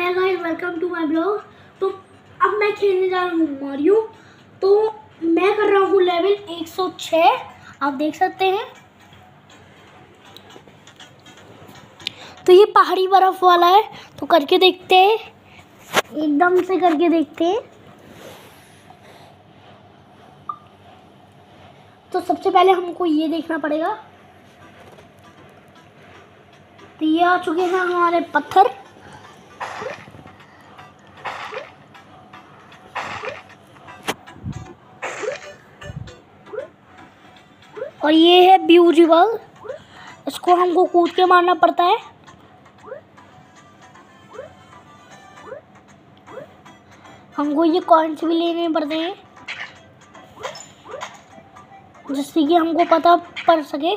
Guys welcome to my blog तो अब मैं खेलने जा रहा हूँ मारियो तो मैं कर रहा हूँ लेवल 106 आप देख सकते हैं। तो ये पहाड़ी बर्फ़ वाला है। तो करके देखते हैं। एकदम से करके देखते हैं। तो सबसे पहले हमको ये देखना पड़ेगा। तो ये आ चुके हैं हमारे पत्थर। और ये है ब्यूजिबल इसको हमको कूद के मारना पड़ता है। हमको ये कॉइन्स भी लेने पड़ते हैं। जिससे कि हमको पता पड़ सके।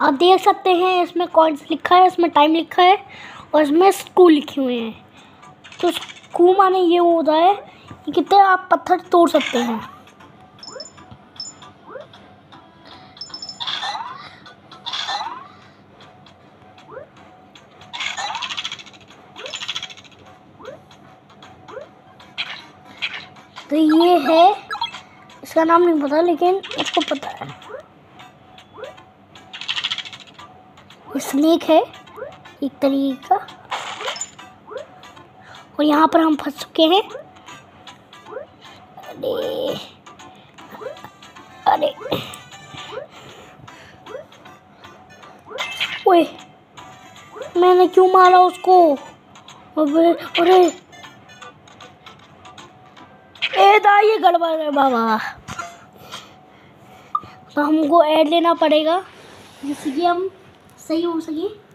आप देख सकते हैं, इसमें कॉइन्स लिखा है, इसमें टाइम लिखा है और इसमें स्कूल लिखे हुए हैं। तो स्कूल माने ये होता है कि कितने आप पत्थर तोड़ सकते हैं। तो ये है, इसका नाम नहीं पता, लेकिन इसको पता है। स्नेक है, एक तरीके का। और यहाँ पर हम फंस चुके हैं। अरे अरे। ओए, मैंने क्यों मारा उसको? अबे, अरे। ए, दा, ये गड़बड़ है बाबा। तो हमको ऐड लेना पड़ेगा, जिससे कि हम सही हो सके।